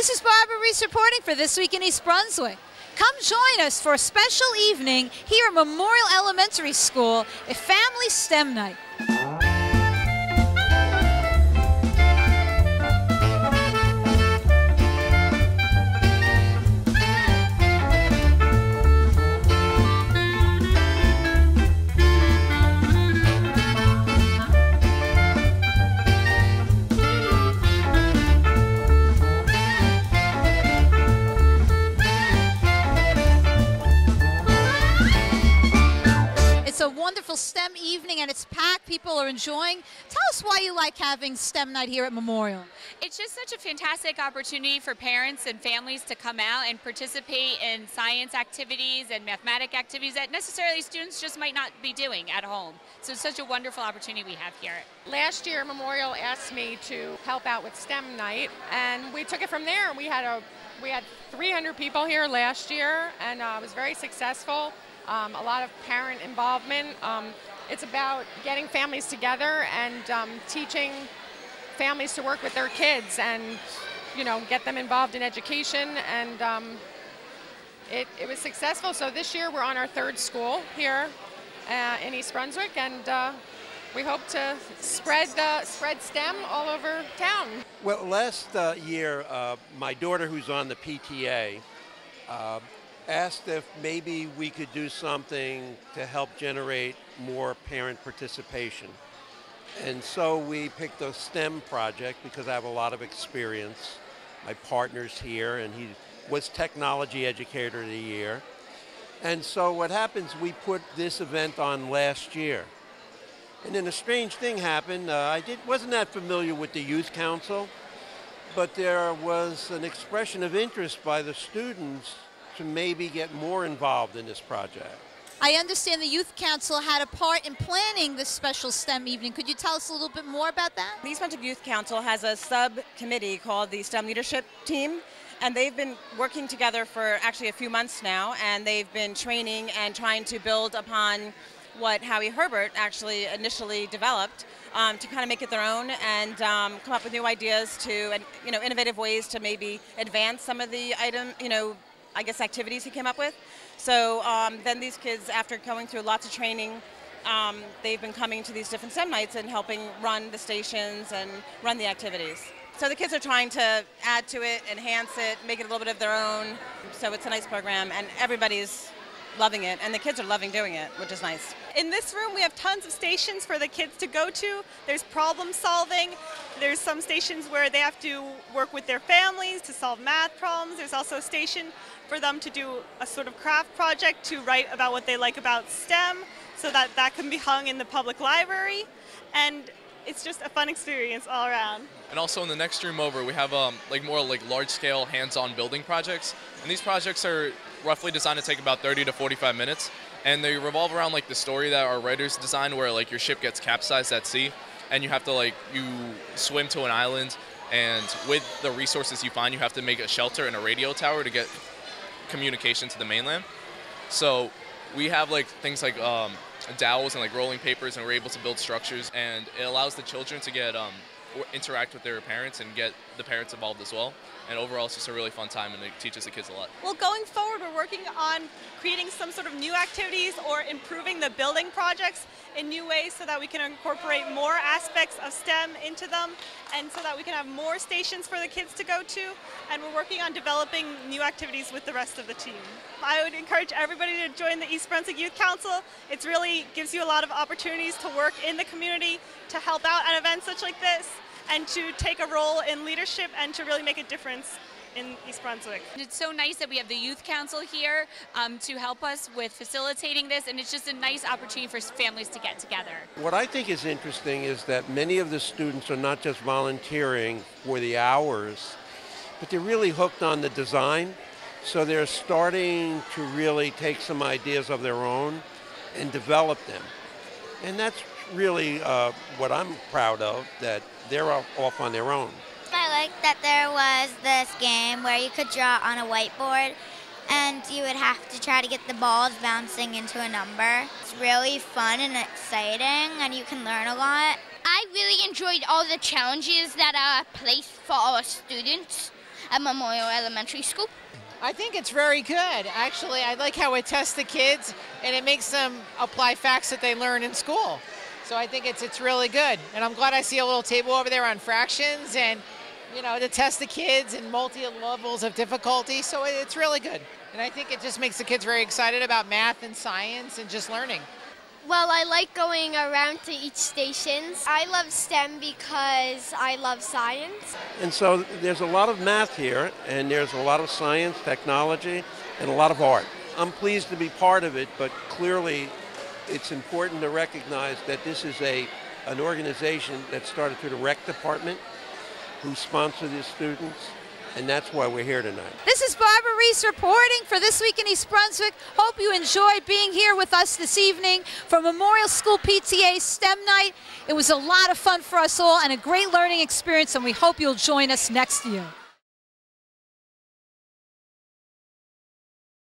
This is Barbara Reese reporting for This Week in East Brunswick. Come join us for a special evening here at Memorial Elementary School, a family STEM night. Wonderful STEM evening and it's packed. People are enjoying. Tell us why you like having STEM night here at Memorial. It's just such a fantastic opportunity for parents and families to come out and participate in science activities and mathematic activities that necessarily students just might not be doing at home. So it's such a wonderful opportunity we have here. Last year, Memorial asked me to help out with STEM night, and we took it from there. We had a we had 300 people here last year, and uh, it was very successful. Um, a lot of parent involvement. Um, it's about getting families together and um, teaching families to work with their kids and you know get them involved in education and um, it, it was successful so this year we're on our third school here uh, in east brunswick and uh, we hope to spread the spread stem all over town Well, last uh, year, uh, my daughter, who's on the PTA, uh, asked if maybe we could do something to help generate more parent participation. And so we picked a STEM project because I have a lot of experience. My partner's here, and he was Technology Educator of the Year. And so what happens, we put this event on last year. And then a strange thing happened. Uh, I did, wasn't that familiar with the Youth Council, but there was an expression of interest by the students to maybe get more involved in this project. I understand the Youth Council had a part in planning this special STEM evening. Could you tell us a little bit more about that? The East Brunswick Youth Council has a subcommittee called the STEM Leadership Team, and they've been working together for actually a few months now, and they've been training and trying to build upon what Howie Herbert actually initially developed um, to kind of make it their own and um, come up with new ideas to, and you know, innovative ways to maybe advance some of the item, you know, I guess activities he came up with. So um, then these kids, after going through lots of training, um, they've been coming to these different STEM nights and helping run the stations and run the activities. So the kids are trying to add to it, enhance it, make it a little bit of their own. So it's a nice program, and everybody's loving it, and the kids are loving doing it, which is nice. In this room, we have tons of stations for the kids to go to. There's problem solving. There's some stations where they have to work with their families to solve math problems. There's also a station for them to do a sort of craft project to write about what they like about STEM so that that can be hung in the public library. And it's just a fun experience all around. And also in the next room over, we have um, like more like large-scale hands-on building projects. And these projects are roughly designed to take about 30 to 45 minutes, and they revolve around like the story that our writers designed, where like your ship gets capsized at sea, and you have to like you swim to an island, and with the resources you find, you have to make a shelter and a radio tower to get communication to the mainland. So we have like things like um, dowels and like rolling papers, and we're able to build structures, and it allows the children to get um, interact with their parents and get the parents involved as well. And overall, it's just a really fun time, and it teaches the kids a lot. Well, going forward, we're working on creating some sort of new activities or improving the building projects in new ways so that we can incorporate more aspects of STEM into them and so that we can have more stations for the kids to go to. And we're working on developing new activities with the rest of the team. I would encourage everybody to join the East Brunswick Youth Council. It really gives you a lot of opportunities to work in the community, to help out at events such like this, and to take a role in leadership and to really make a difference in East Brunswick. It's so nice that we have the Youth Council here um, to help us with facilitating this, and it's just a nice opportunity for families to get together. What I think is interesting is that many of the students are not just volunteering for the hours, but they're really hooked on the design. So they're starting to really take some ideas of their own and develop them. And that's really uh, what I'm proud of, that they're off off on their own. I like that there was this game where you could draw on a whiteboard and you would have to try to get the balls bouncing into a number. It's really fun and exciting and you can learn a lot. I really enjoyed all the challenges that are placed for our students. at Memorial Elementary School. I think it's very good. Actually, I like how it tests the kids and it makes them apply facts that they learn in school. So I think it's it's really good. And I'm glad I see a little table over there on fractions and you know to test the kids in multi levels of difficulty. So it's really good. And I think it just makes the kids very excited about math and science and just learning. Well, I like going around to each stations. I love STEM because I love science. And so there's a lot of math here, and there's a lot of science, technology, and a lot of art. I'm pleased to be part of it, but clearly it's important to recognize that this is a an organization that started through the rec department who sponsor these students and that's why we're here tonight. This is Barbara Reese reporting for This Week in East Brunswick. Hope you enjoyed being here with us this evening for Memorial School PTA STEM Night. It was a lot of fun for us all and a great learning experience, and we hope you'll join us next year.